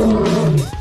Música